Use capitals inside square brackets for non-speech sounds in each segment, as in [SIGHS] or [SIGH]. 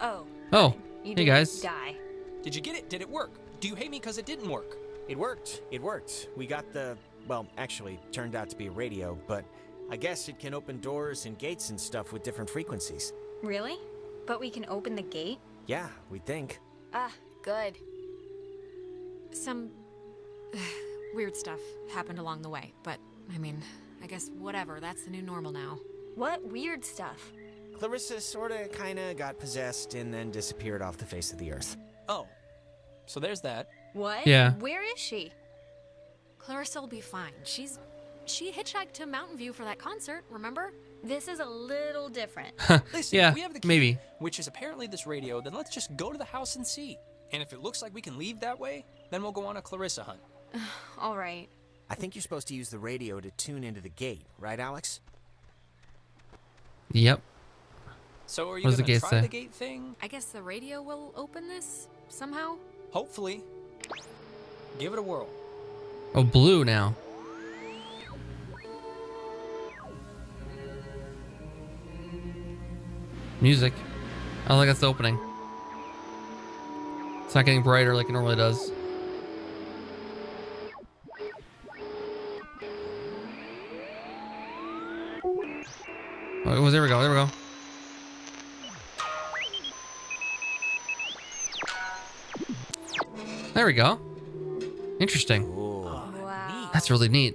Oh. Oh, You hey guys. Die. Did you get it? Did it work? Do you hate me because it didn't work? It worked. It worked. We got the. Well, actually, turned out to be a radio, but I guess it can open doors and gates and stuff with different frequencies. Really? But we can open the gate? Yeah, we think. Ah, good. Some [SIGHS] weird stuff happened along the way, but I mean, I guess whatever. That's the new normal now. What weird stuff? Clarissa sorta kinda got possessed and then disappeared off the face of the earth. Oh. So there's that. What? Yeah. Where is she? Clarissa will be fine. She's she hitchhiked to Mountain View for that concert, remember? This is a little different. [LAUGHS] Listen, Yeah, we have the key, maybe. which is apparently this radio, then let's just go to the house and see. And if it looks like we can leave that way, then we'll go on a Clarissa hunt. [SIGHS] All right. I think you're supposed to use the radio to tune into the gate, right, Alex? Yep. So are you What does the gonna gate try say? the gate thing? I guess the radio will open this somehow. Hopefully. Give it a whirl. Oh, blue now. Music. I don't think that's the opening. It's not getting brighter like it normally does. Oh, there we go. There we go. There we go. Interesting. Ooh. Wow. That's really neat.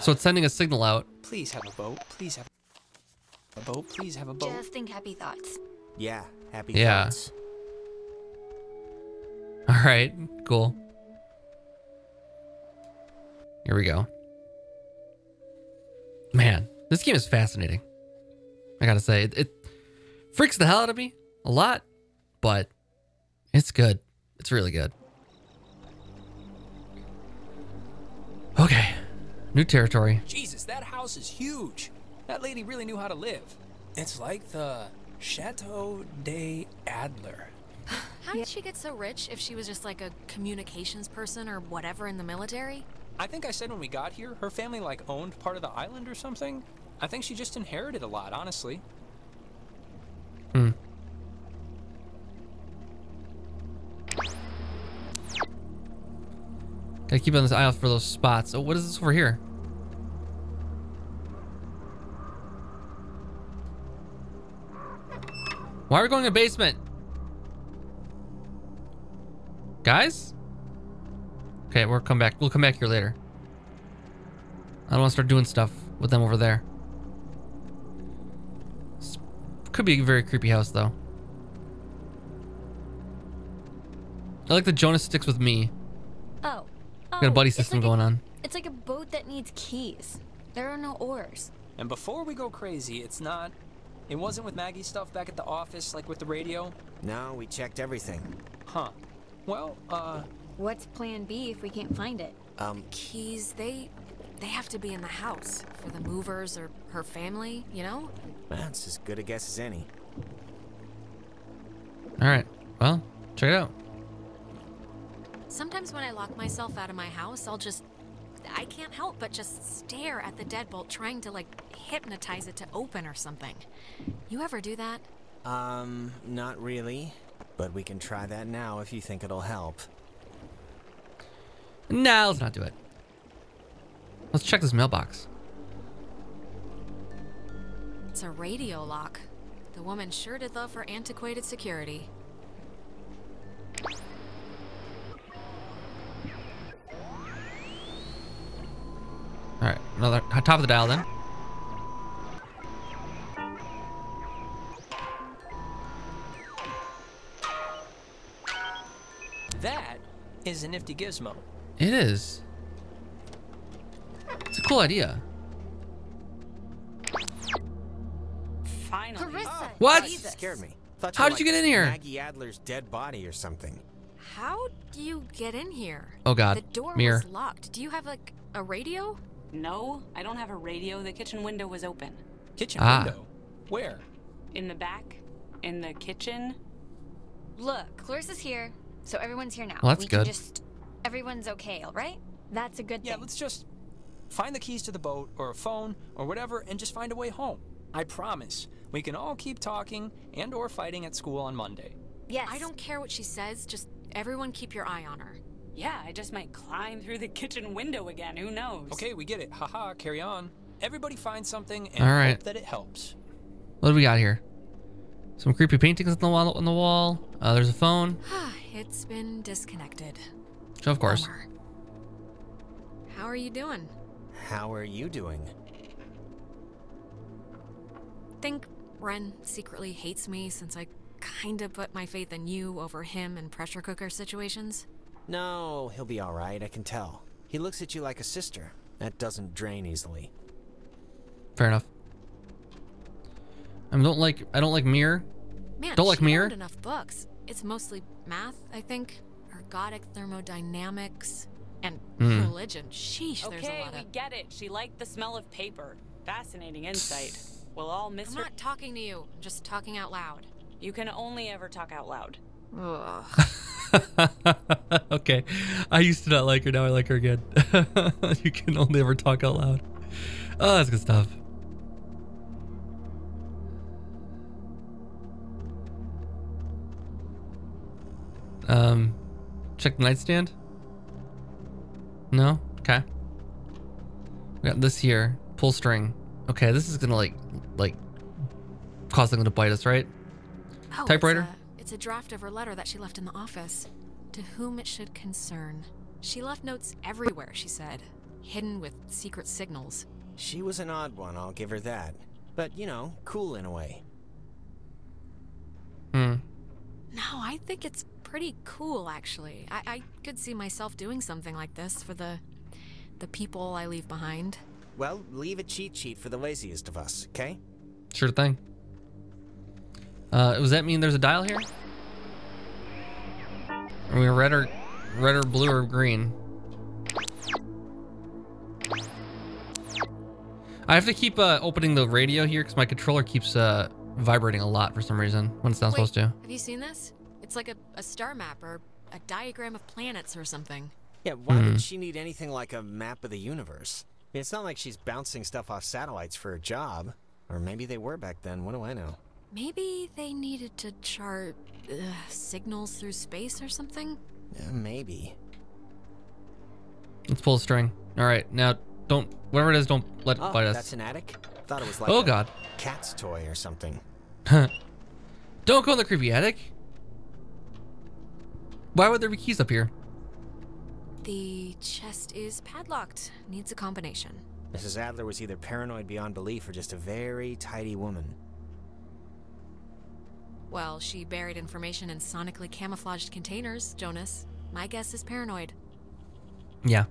So it's sending a signal out. Please have a boat. Please have a boat. Please have a boat. Just think happy thoughts. Yeah, happy Yeah. thoughts. [LAUGHS] All right, cool. Here we go. Man, this game is fascinating. I gotta say, it, it freaks the hell out of me a lot, but it's good. It's really good. Okay, new territory. Jesus, that house is huge. That lady really knew how to live. It's like the Chateau de Adler. [SIGHS] How did she get so rich if she was just like a communications person or whatever in the military? I think I said when we got here, her family like owned part of the island or something. I think she just inherited a lot, honestly. Gotta keep on this eye out for those spots. Oh, what is this over here? Why are we going to basement? Guys? Okay, we'll come back. We'll come back here later. I don't want to start doing stuff with them over there. This could be a very creepy house, though. I like the Jonas sticks with me. Oh. Oh, Got a buddy system like a- going on. It's like a boat that needs keys. There are no oars. And before we go crazy, it's not. It wasn't with Maggie's stuff back at the office, like with the radio. No, we checked everything. Huh. Well, uh, What's plan B if we can't find it? Um, Keys, they they have to be in the house for the movers or her family, you know? that's as good a guess as any. All right. Well, check it out. Sometimes when I lock myself out of my house, I'll just I can't help but just stare at the deadbolt trying to like hypnotize it to open or something. You ever do that? Um, not really. But we can try that now if you think it'll help. Nah, let's not do it. Let's check this mailbox. It's a radio lock. The woman sure did love her antiquated security. Another top of the dial then. that is a nifty gizmo. It is. It's a cool idea. Finally. Clarissa! Oh, what? Jesus. Scared me. Thought How were did you get in here? Maggie Adler's dead body or something. How do you get in here? Oh God, The door mirror. was locked. Do you have like a radio? No, I don't have a radio. The kitchen window was open. Kitchen Ah. window. Where? In the back, in the kitchen. Look, Clarissa's here, so everyone's here now. Well, that's we can good. just everyone's okay, all right? That's a good Yeah, thing. let's just find the keys to the boat or a phone or whatever and just find a way home. I promise. We can all keep talking and or fighting at school on Monday. Yes. I don't care what she says, just everyone keep your eye on her. Yeah, I just might climb through the kitchen window again. Who knows? Okay, we get it. Haha, carry on. Everybody find something and All right. hope that it helps. What do we got here? Some creepy paintings on the wall. On the wall. Uh, there's a phone. [SIGHS] it's been disconnected. So of course. Bummer. How are you doing? How are you doing? Think Ren secretly hates me since I kinda put my faith in you over him in pressure cooker situations? No, he'll be alright, I can tell. He looks at you like a sister. That doesn't drain easily. Fair enough. I don't like. I don't like mirror. Man, Don't like she mirror? enough books. It's mostly math, I think. Ergodic thermodynamics. And Hmm. religion. Sheesh, there's a Okay, lot we of... get it. She liked the smell of paper. Fascinating insight. We'll all miss I'm her. not talking to you. I'm just talking out loud. You can only ever talk out loud. Ugh. [LAUGHS] [LAUGHS] okay. I used to not like her. Now I like her again. [LAUGHS] you can only ever talk out loud. Oh, that's good stuff. Um, check the nightstand. No. Okay. We got this here. Pull string. Okay, this is gonna like, like, cause something to bite us, right? Oh, Typewriter? It's a, draft of her letter that she left in the office. To whom it should concern. She left notes everywhere, she said. Hidden with secret signals. She was an odd one, I'll give her that. But, you know, cool in a way. Hmm. No, I think it's pretty cool, actually. I, I could see myself doing something like this for the the people I leave behind. Well, leave a cheat sheet for the laziest of us, okay? Sure thing. Uh, does that mean there's a dial here? Are we red or red or blue or green? I have to keep uh, opening the radio here because my controller keeps uh, vibrating a lot for some reason when it's not Wait, supposed to. Have you seen this? It's like a, a star map or a diagram of planets or something. Yeah, why Hmm. would she need anything like a map of the universe? I mean, it's not like she's bouncing stuff off satellites for a job. Or maybe they were back then, what do I know? Maybe they needed to chart uh, signals through space or something? Yeah, maybe. Let's pull a string. All right, now don't whatever it is, don't let it Oh, bite that's us. an attic? Thought it was like Oh a god! cat's toy or something. [LAUGHS] Don't go in the creepy attic. Why would there be keys up here? The chest is padlocked. Needs a combination. Mrs. Adler was either paranoid beyond belief or just a very tidy woman. Well, she buried information in sonically camouflaged containers, Jonas. My guess is paranoid. Yeah.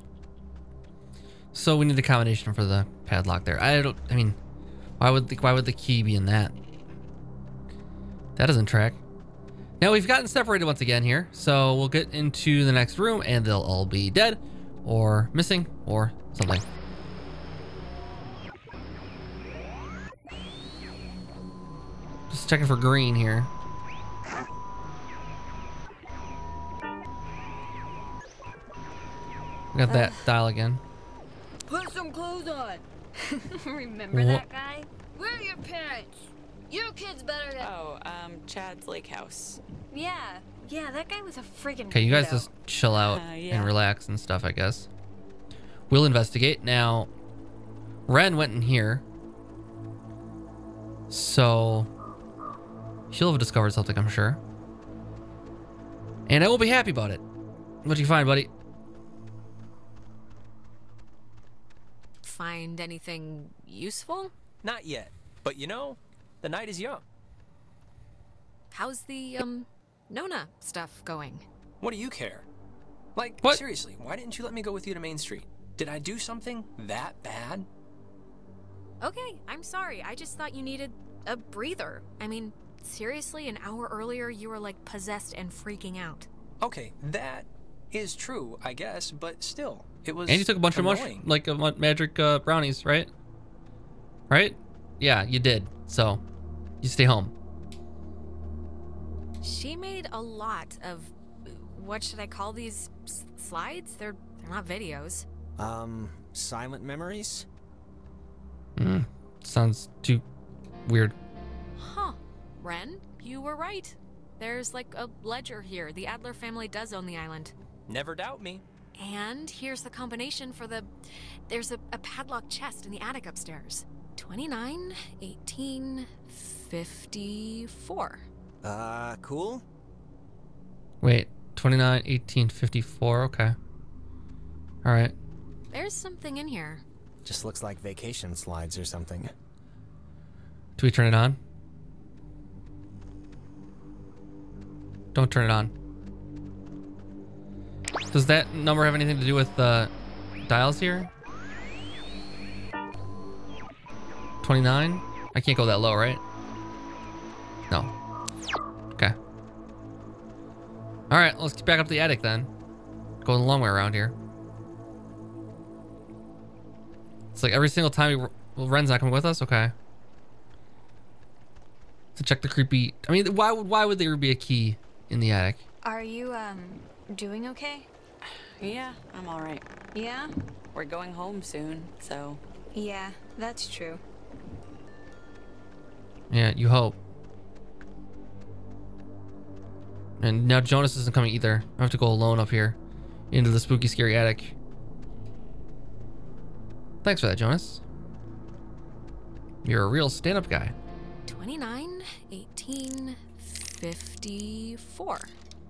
So we need a combination for the padlock there. I don't. I mean, why would the, why would the key be in that? That doesn't track. Now we've gotten separated once again here, so we'll get into the next room and they'll all be dead, or missing, or something. Just checking for green here. Got that dial again. Put some clothes on. [LAUGHS] Remember Wha- that guy? Where are your parents? Your kid's better than. Oh, um, Chad's Lake House. Yeah, yeah, that guy was a freaking. Okay, you guys just chill out Uh, yeah. and relax and stuff, I guess. We'll investigate. Now, Ren went in here. So, she'll have discovered something, I'm sure. And I will be happy about it. What'd you find, buddy? Find anything useful? Not yet. But you know, the night is young. How's the, um, Nona stuff going? What do you care? Like, What? seriously, why didn't you let me go with you to Main Street? Did I do something that bad? Okay, I'm sorry. I just thought you needed a breather. I mean, seriously, an hour earlier you were like possessed and freaking out. Okay, that is true, I guess, but still, it was. And you took a bunch of annoying. mush, like mu- magic uh, brownies, right? Right? Yeah, you did. So, you stay home. She made a lot of what should I call these S- slides? They're they're not videos. Um, silent memories? Mm, sounds too weird. Huh. Ren, you were right. There's like a ledger here. The Adler family does own the island. Never doubt me. And here's the combination for the. There's a, a padlocked chest in the attic upstairs 29, 18, 54. Uh, cool? Wait, 29, 18, 54. Okay. All right. There's something in here. Just looks like vacation slides or something. Do we turn it on? Don't turn it on. Does that number have anything to do with the dials here? 29? I can't go that low, right? No. Okay. All right, let's get back up to the attic then. Going the long way around here. It's like every single time we, well, Ren's not coming with us? Okay. To check the creepy, I mean, why would, why would there be a key in the attic? Are you, um, doing okay? Yeah, I'm all right. Yeah? We're going home soon, so Yeah, that's true. Yeah, you hope. And now Jonas isn't coming either. I have to go alone up here into the spooky, scary attic. Thanks for that, Jonas. You're a real stand up guy. 29, 18, 54.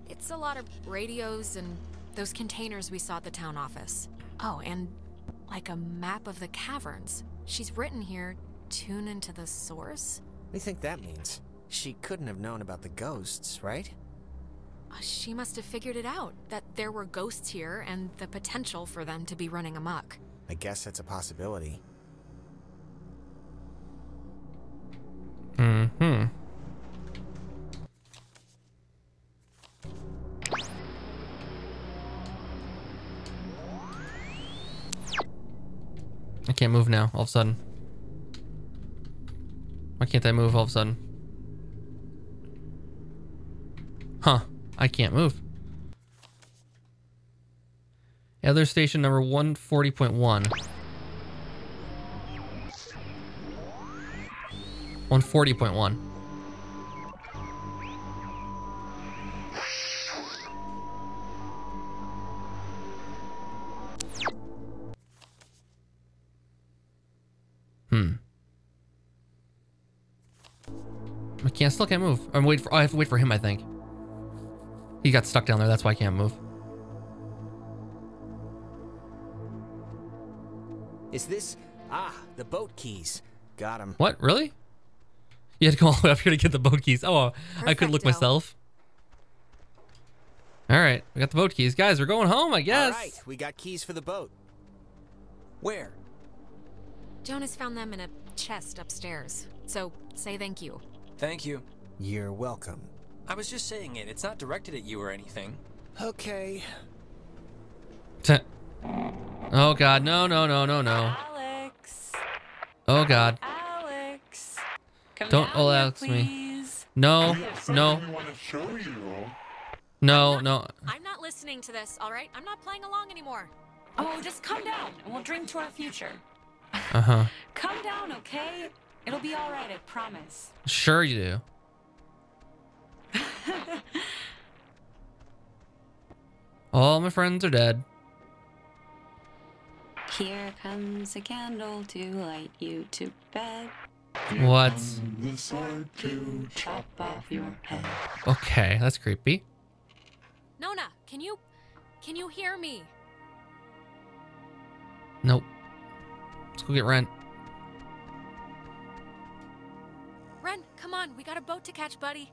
It's a lot of radios and those containers we saw at the town office. Oh, and like a map of the caverns. She's written here, tune into the source. What do you think that means? She couldn't have known about the ghosts, right? Uh, She must have figured it out that there were ghosts here and the potential for them to be running amok. I guess that's a possibility. Hmm. Can't move now, all of a sudden. Why can't I move all of a sudden? Huh. I can't move. Other station number 140.1. 140.1. can't still can't move. I'm wait for oh, I have to wait for him, I think. He got stuck down there, that's why I can't move. Is this. Ah, the boat keys. Got him. What? Really? You had to come all the way up here to get the boat keys. Oh, I could look myself. All right, we got the boat keys, guys. We're going home, I guess. All right, we got keys for the boat. Where? Jonas found them in a chest upstairs. So say thank you. Thank you. You're welcome. I was just saying it. It's not directed at you or anything. Okay. T- Oh God, no, no, no, no, no. Alex, Oh God, Alex, come Don't down here, Alex me. no, no, We want to show you. no, no. I'm not listening to this, all right? I'm not playing along anymore. Oh, just come down and we'll drink to our future. Uh huh. Come down, okay? It'll be all right, I promise. Sure you do. [LAUGHS] All my friends are dead. Here comes a candle to light you to bed. What? The sword to chop Off your head. Okay, that's creepy. Nona, can you can you hear me? Nope. Let's go get Ren. Come on, we got a boat to catch, buddy.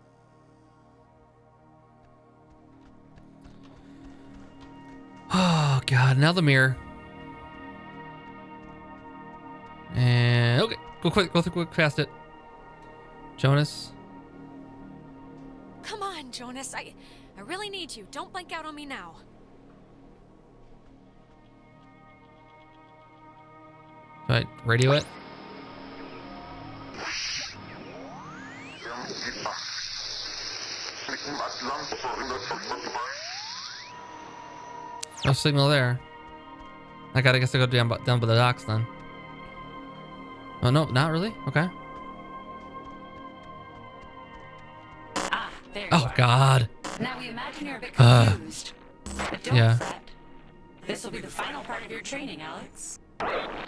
Oh God! Now the mirror. And okay, go quick, go through quick, past it. Jonas. Come on, Jonas. I I really need you. Don't blink out on me now. Do I radio it? No signal there. I gotta guess I go down by, down by the docks then. Oh no, not really. Okay. There Oh are. God. Now we imagine you're a bit Uh, confused. but don't yeah. fret. This will be the final part of your training, Alex.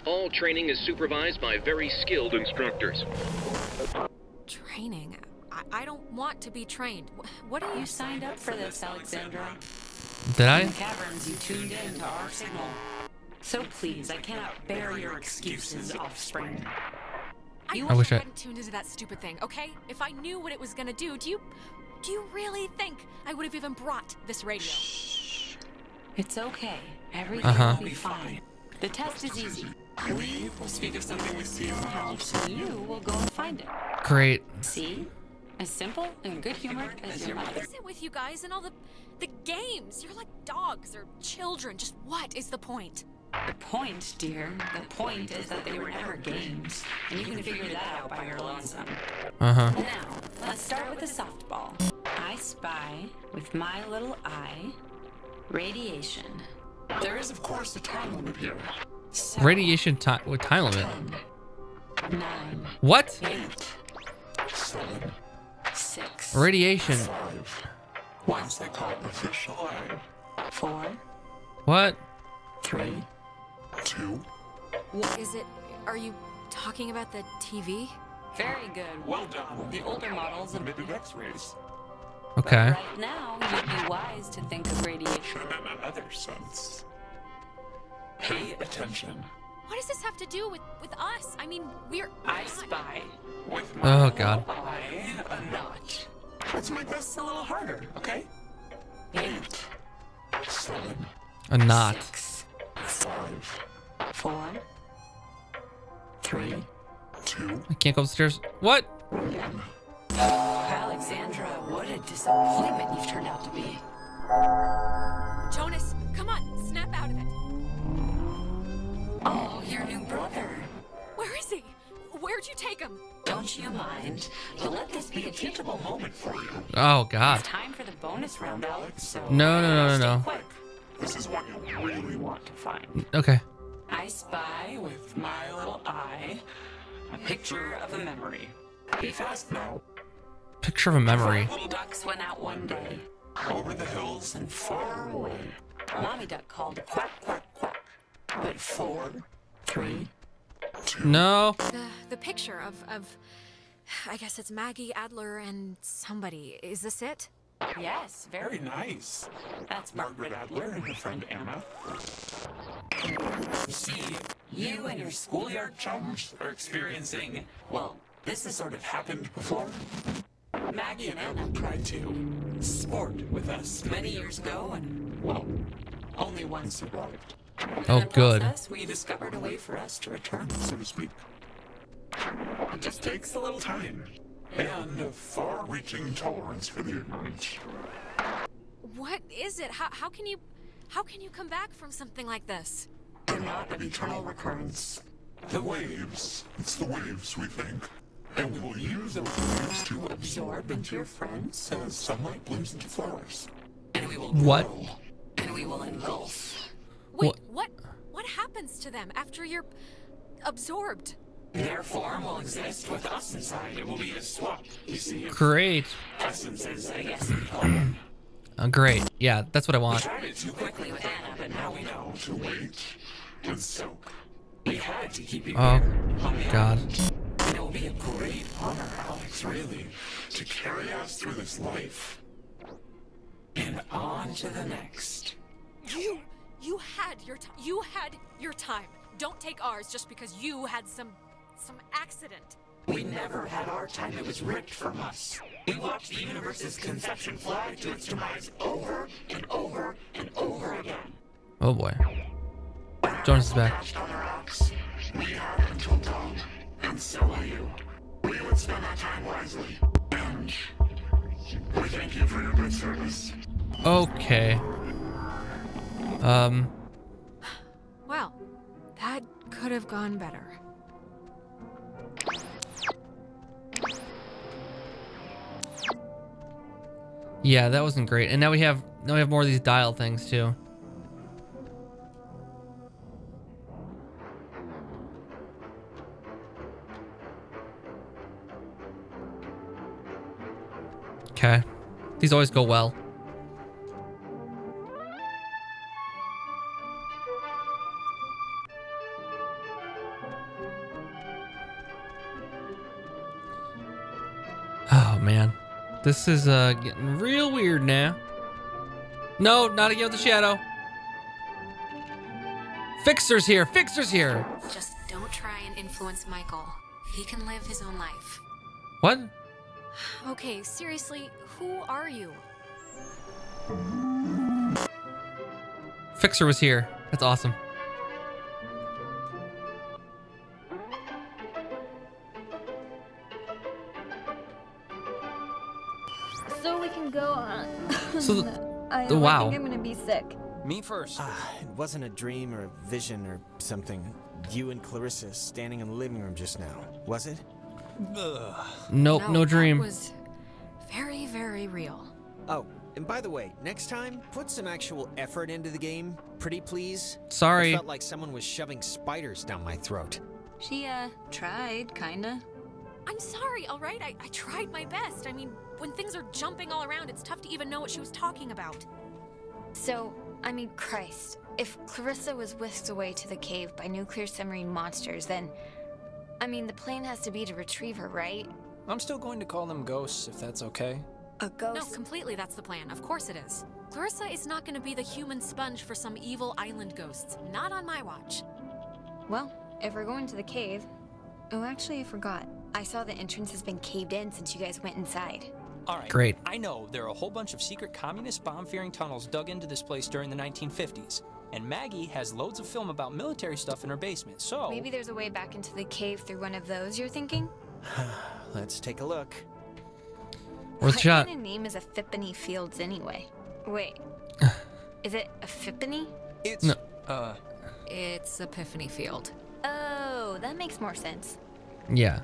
All training is supervised by very skilled instructors. Training? I, I don't want to be trained. What are you You signed up for this, Alexandra. Did In I? the caverns, you tuned in to our signal. So please, I cannot bear your excuses, offspring. I, I wish I- hadn't tuned into that stupid thing, okay? If I knew what it was gonna do, do you do you really think I would have even brought this radio? It's okay. Everything Uh-huh. will be fine. The test is easy. We will speak of something we see in the house, and you will go and find it. Great. See? As simple and good humored as your What mother. is it with you guys and all the the games? You're like dogs or children. Just what is the point? The point, dear, the point is that they were never games, and you can figure that out by your lonesome. Uh huh. Now, let's start with the softball. I spy with my little eye radiation. There is, of course, a time limit here. Seven, Radiation time. What time limit? nine, What? eight, Seven, six, Radiation. five. Once they call it official line. four, What? three, Two. What is it? Are you talking about the TV? Very good. Well done. The older models of emitted X-rays. Okay. right now, you'd be wise to think of radiation. And in another sense. Pay attention. What does this have to do with with us? I mean, we're I spy With Oh God. eye, a notch. Let's make this a little harder, okay? eight, Seven, A knot. six, five, four, three. two, I can't go upstairs. What? one. Alexandra, what a disappointment you've turned out to be. Jonas, come on, snap out of it. Oh, your new brother. Where is he? Where'd you take him? Don't you mind? But let this be a teachable moment for you. Oh God. It's time for the bonus round, Alex. So No, no, no, uh, no, no. quick. This is what you really want to find. Okay. I spy with my little eye a picture of a memory. Be fast now. Picture of a memory. Little ducks went out one day. Over the hills and far away. Mommy duck called quack, quack, quack. But four, three, No. The the picture of of [SIGHS] I guess it's Maggie Adler and somebody. Is this it? yes, very. Very nice. That's Margaret Adler and her friend Anna. See, you and your schoolyard chums are experiencing, well, this has sort of happened before. Maggie and Anna tried to sport with us many years ago, and, well, only one survived. Oh, good. process, we discovered a way for us to return. so to speak. It just takes a little time. And a far-reaching tolerance for the ignorant. What is it? How how can you how can you come back from something like this? They're not an eternal recurrence. The waves. It's the waves, we think. And we will use those waves to absorb into your friends as sunlight blooms into flowers. And we will What? and we will engulf. Wait, What- what what happens to them after you're absorbed? Their form will exist with us inside. It will be a swap. You see, Great. essences, I guess you'd call them. Uh, great. Yeah, that's what I want. Tried it too quickly with Anna, but now we know. To wait and soak. We had to keep you Oh here. on the God. it will be a great honor, Alex, Really, to carry us through this life. And on to the next. You you had your time. You had your time. Don't take ours just because you had some some accident. We never had our time. It was ripped from us. We watched the universe's conception fly to its demise over and over and over again. Oh boy. Jonas is back. On our rocks, we have until dawn. And so will you. We would spend our time wisely. And we thank you for your good service. Okay. Um. Well, that could have gone better. Yeah, that wasn't great. And now we have now we have more of these dial things too. Okay. These always go well. Oh man. This is uh getting real weird now. No, not again with the shadow. Fixer's here. Fixer's here. Just don't try and influence Michael. He can live his own life. What? Okay, seriously, who are you? Fixer was here. That's awesome. I, the- I wow. think I'm gonna be sick. Me first. Ah, it wasn't a dream or a vision or something. You and Clarissa standing in the living room just now, was it? Ugh. Nope, no, dream. That was very, very real. Oh, and by the way, next time, put some actual effort into the game, pretty please. Sorry. I felt like someone was shoving spiders down my throat. She uh tried, kinda. I'm sorry, all right? I, I tried my best. I mean, when things are jumping all around, it's tough to even know what she was talking about. So, I mean, Christ. If Clarissa was whisked away to the cave by nuclear submarine monsters, then. I mean, the plan has to be to retrieve her, right? I'm still going to call them ghosts if that's okay. A ghost? No, completely that's the plan. Of course it is. Clarissa is not going to be the human sponge for some evil island ghosts. Not on my watch. Well, if we're going to the cave. Oh, actually, I forgot. I saw the entrance has been caved in since you guys went inside. All right. Great. I know there are a whole bunch of secret communist bomb-fearing tunnels dug into this place during the 1950s. And Maggie has loads of film about military stuff in her basement, so... Maybe there's a way back into the cave through one of those, you're thinking? [SIGHS] Let's take a look. Worth a what shot. kind of name is Epiphany Fields anyway? Wait. [SIGHS] is it Epiphany? It's... No. Uh... It's Epiphany Field. Oh, that makes more sense. Yeah.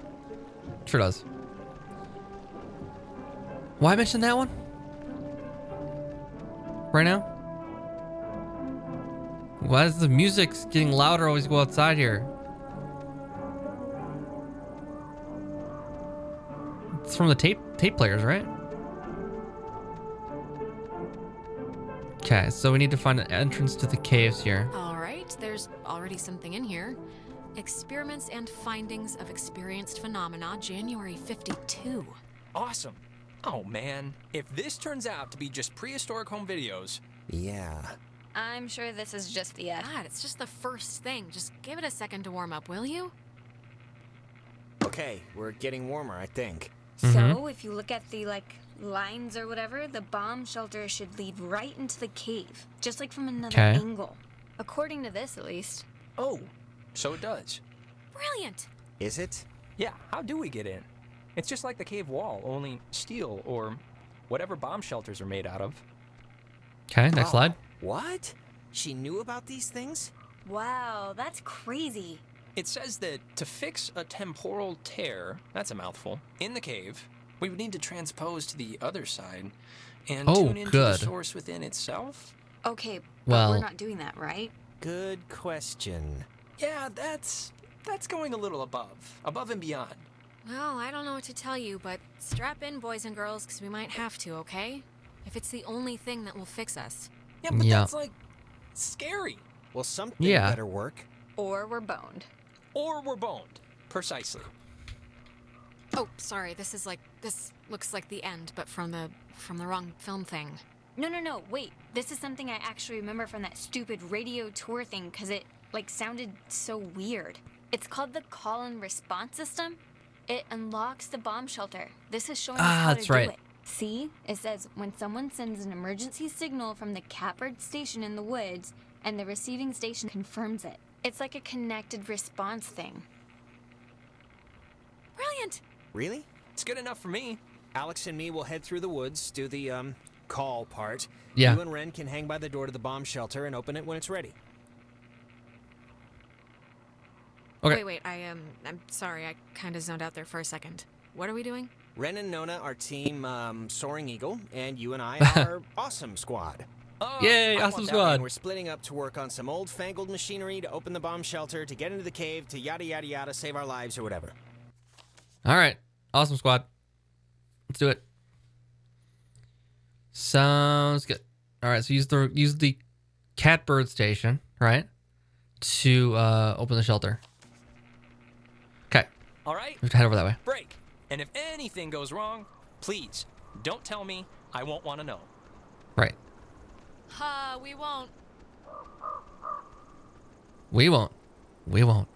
Sure does. Why mention that one? Right now? Why is the music getting louder always go outside here? It's from the tape tape players, right? Okay, so we need to find an entrance to the caves here. All right, there's already something in here. Experiments and findings of experienced phenomena, January 52. Awesome. Oh, man. If this turns out to be just prehistoric home videos... Yeah. I'm sure this is just the uh, God, it's just the first thing. Just give it a second to warm up, will you? Okay, we're getting warmer, I think. So, if you look at the like lines or whatever, the bomb shelter should lead right into the cave, just like from another 'Kay. angle. According to this, at least. Oh, so it does. Brilliant! Is it? Yeah, how do we get in? It's just like the cave wall, only steel or whatever bomb shelters are made out of. Okay, next Oh, slide. What? She knew about these things? Wow, that's crazy. It says that to fix a temporal tear, that's a mouthful, in the cave, we would need to transpose to the other side and Oh, tune into good. the source within itself. Okay, but Well- we're not doing that, right? Good question. Yeah, that's that's going a little above, above and beyond. Well, I don't know what to tell you, but strap in, boys and girls, because we might have to, okay? If it's the only thing that will fix us. Yeah, but Yeah. that's like scary. Well, something Yeah. better work. Or we're boned. Or we're boned. Precisely. Oh, sorry, this is like, this looks like the end, but from the, from the wrong film thing. No, no, no, wait. This is something I actually remember from that stupid radio tour thing because it, like, sounded so weird. It's called the call and response system. It unlocks the bomb shelter. This is showing us Ah, how that's to right. do it. See? It says when someone sends an emergency signal from the Catbird station in the woods and the receiving station confirms it. It's like a connected response thing. Brilliant! Really? It's good enough for me. Alex and me will head through the woods, do the um call part. Yeah. You and Ren can hang by the door to the bomb shelter and open it when it's ready. Okay. Wait, wait, I, um, I'm sorry, I kind of zoned out there for a second. What are we doing? Ren and Nona are team um, Soaring Eagle, and you and I [LAUGHS] are Awesome Squad. Uh, Yay, I awesome squad. one. We're splitting up to work on some old fangled machinery to open the bomb shelter, to get into the cave, to yada yada yada, save our lives or whatever. All right. Awesome squad. Let's do it. Sounds good. All right, so use the use the catbird station, right? To uh, open the shelter. Okay, All right, we have to head over that way. break. And if anything goes wrong, please don't tell me. I won't want to know. Right. Uh, we won't. We won't. We won't.